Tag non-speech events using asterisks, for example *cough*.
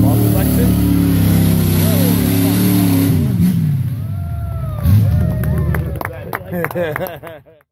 Boss flexing. *laughs*